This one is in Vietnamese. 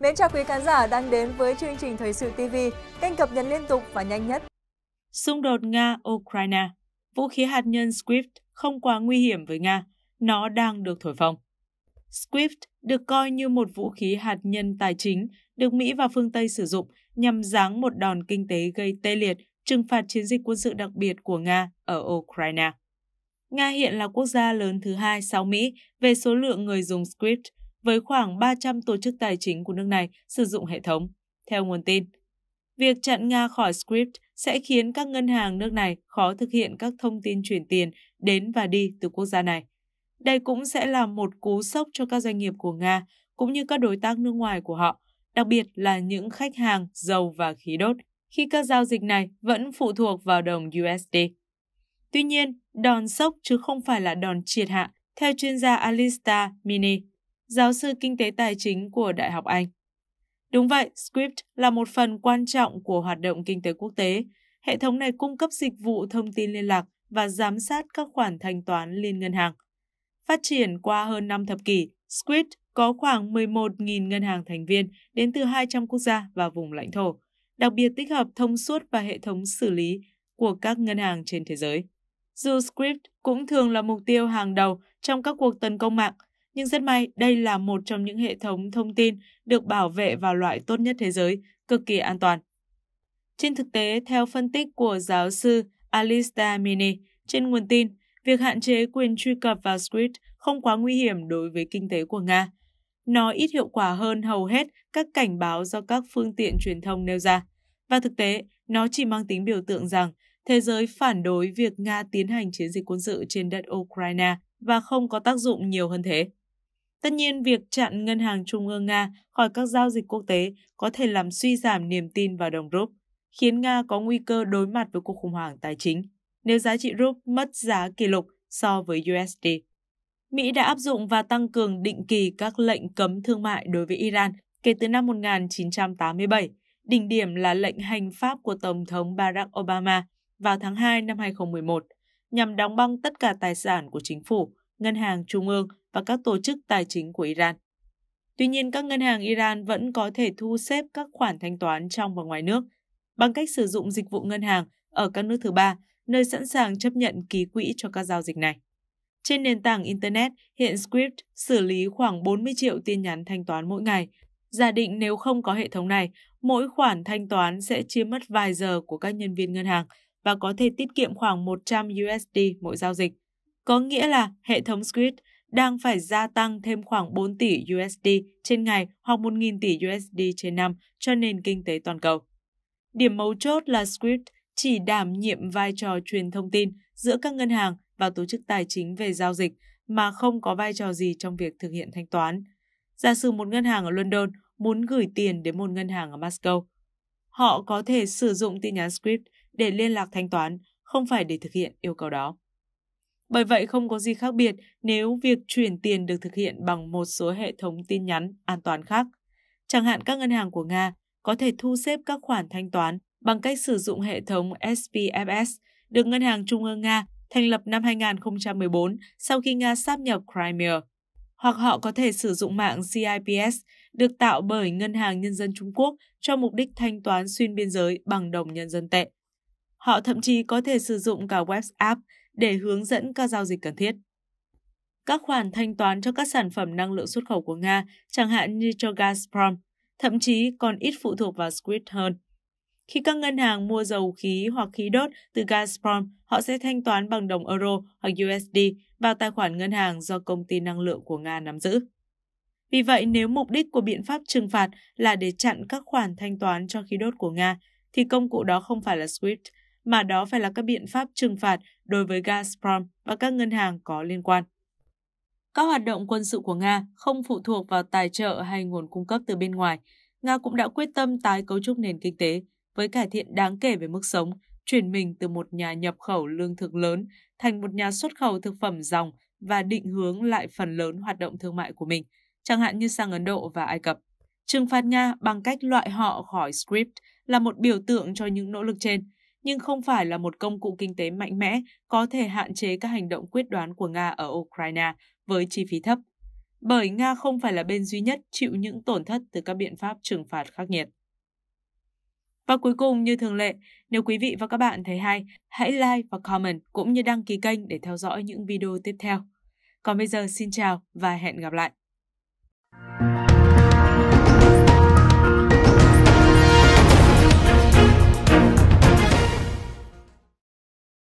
Mến chào quý khán giả đang đến với chương trình Thời sự TV, kênh cập nhật liên tục và nhanh nhất. Xung đột Nga-Ukraine Vũ khí hạt nhân SWIFT không quá nguy hiểm với Nga, nó đang được thổi phồng. SWIFT được coi như một vũ khí hạt nhân tài chính được Mỹ và phương Tây sử dụng nhằm giáng một đòn kinh tế gây tê liệt, trừng phạt chiến dịch quân sự đặc biệt của Nga ở Ukraine. Nga hiện là quốc gia lớn thứ hai sau Mỹ về số lượng người dùng SWIFT, với khoảng 300 tổ chức tài chính của nước này sử dụng hệ thống, theo nguồn tin. Việc chặn Nga khỏi script sẽ khiến các ngân hàng nước này khó thực hiện các thông tin chuyển tiền đến và đi từ quốc gia này. Đây cũng sẽ là một cú sốc cho các doanh nghiệp của Nga cũng như các đối tác nước ngoài của họ, đặc biệt là những khách hàng dầu và khí đốt, khi các giao dịch này vẫn phụ thuộc vào đồng USD. Tuy nhiên, đòn sốc chứ không phải là đòn triệt hạ, theo chuyên gia Alista Mini, giáo sư kinh tế tài chính của Đại học Anh. Đúng vậy, SWIFT là một phần quan trọng của hoạt động kinh tế quốc tế. Hệ thống này cung cấp dịch vụ thông tin liên lạc và giám sát các khoản thanh toán liên ngân hàng. Phát triển qua hơn 5 thập kỷ, SWIFT có khoảng 11.000 ngân hàng thành viên đến từ 200 quốc gia và vùng lãnh thổ, đặc biệt tích hợp thông suốt và hệ thống xử lý của các ngân hàng trên thế giới. Dù Script cũng thường là mục tiêu hàng đầu trong các cuộc tấn công mạng, nhưng rất may đây là một trong những hệ thống thông tin được bảo vệ vào loại tốt nhất thế giới, cực kỳ an toàn. Trên thực tế, theo phân tích của giáo sư Alistair Mini trên nguồn tin, việc hạn chế quyền truy cập vào Script không quá nguy hiểm đối với kinh tế của Nga. Nó ít hiệu quả hơn hầu hết các cảnh báo do các phương tiện truyền thông nêu ra. Và thực tế, nó chỉ mang tính biểu tượng rằng thế giới phản đối việc Nga tiến hành chiến dịch quân sự trên đất Ukraine và không có tác dụng nhiều hơn thế. Tất nhiên, việc chặn ngân hàng trung ương Nga khỏi các giao dịch quốc tế có thể làm suy giảm niềm tin vào đồng rúp, khiến Nga có nguy cơ đối mặt với cuộc khủng hoảng tài chính nếu giá trị rúp mất giá kỷ lục so với USD. Mỹ đã áp dụng và tăng cường định kỳ các lệnh cấm thương mại đối với Iran kể từ năm 1987. Đỉnh điểm là lệnh hành pháp của Tổng thống Barack Obama vào tháng 2 năm 2011 nhằm đóng băng tất cả tài sản của chính phủ, ngân hàng trung ương và các tổ chức tài chính của Iran. Tuy nhiên, các ngân hàng Iran vẫn có thể thu xếp các khoản thanh toán trong và ngoài nước bằng cách sử dụng dịch vụ ngân hàng ở các nước thứ ba, nơi sẵn sàng chấp nhận ký quỹ cho các giao dịch này. Trên nền tảng Internet, hiện Script xử lý khoảng 40 triệu tin nhắn thanh toán mỗi ngày. Giả định nếu không có hệ thống này, mỗi khoản thanh toán sẽ chiếm mất vài giờ của các nhân viên ngân hàng và có thể tiết kiệm khoảng 100 USD mỗi giao dịch. Có nghĩa là hệ thống Script đang phải gia tăng thêm khoảng 4 tỷ USD trên ngày hoặc 1.000 tỷ USD trên năm cho nền kinh tế toàn cầu. Điểm mấu chốt là script chỉ đảm nhiệm vai trò truyền thông tin giữa các ngân hàng và tổ chức tài chính về giao dịch mà không có vai trò gì trong việc thực hiện thanh toán. Giả sử một ngân hàng ở London muốn gửi tiền đến một ngân hàng ở Moscow. Họ có thể sử dụng tin nhắn script để liên lạc thanh toán, không phải để thực hiện yêu cầu đó. Bởi vậy không có gì khác biệt nếu việc chuyển tiền được thực hiện bằng một số hệ thống tin nhắn an toàn khác. Chẳng hạn các ngân hàng của Nga có thể thu xếp các khoản thanh toán bằng cách sử dụng hệ thống SPFS được Ngân hàng Trung ương Nga thành lập năm 2014 sau khi Nga sáp nhập Crimea. Hoặc họ có thể sử dụng mạng CIPS được tạo bởi Ngân hàng Nhân dân Trung Quốc cho mục đích thanh toán xuyên biên giới bằng đồng nhân dân tệ. Họ thậm chí có thể sử dụng cả web app để hướng dẫn các giao dịch cần thiết. Các khoản thanh toán cho các sản phẩm năng lượng xuất khẩu của Nga, chẳng hạn như cho Gazprom, thậm chí còn ít phụ thuộc vào SWIFT hơn. Khi các ngân hàng mua dầu khí hoặc khí đốt từ Gazprom, họ sẽ thanh toán bằng đồng euro hoặc USD vào tài khoản ngân hàng do công ty năng lượng của Nga nắm giữ. Vì vậy, nếu mục đích của biện pháp trừng phạt là để chặn các khoản thanh toán cho khí đốt của Nga, thì công cụ đó không phải là SWIFT, mà đó phải là các biện pháp trừng phạt đối với Gazprom và các ngân hàng có liên quan. Các hoạt động quân sự của Nga không phụ thuộc vào tài trợ hay nguồn cung cấp từ bên ngoài. Nga cũng đã quyết tâm tái cấu trúc nền kinh tế với cải thiện đáng kể về mức sống, chuyển mình từ một nhà nhập khẩu lương thực lớn thành một nhà xuất khẩu thực phẩm dòng và định hướng lại phần lớn hoạt động thương mại của mình, chẳng hạn như sang Ấn Độ và Ai Cập. Trừng phạt Nga bằng cách loại họ khỏi script là một biểu tượng cho những nỗ lực trên, nhưng không phải là một công cụ kinh tế mạnh mẽ có thể hạn chế các hành động quyết đoán của Nga ở Ukraine với chi phí thấp. bởi Nga không phải là bên duy nhất chịu những tổn thất từ các biện pháp trừng phạt khắc nghiệt. Và cuối cùng, như thường lệ, nếu quý vị và các bạn thấy hay, hãy like và comment cũng như đăng ký kênh để theo dõi những video tiếp theo. Còn bây giờ xin chào và hẹn gặp lại!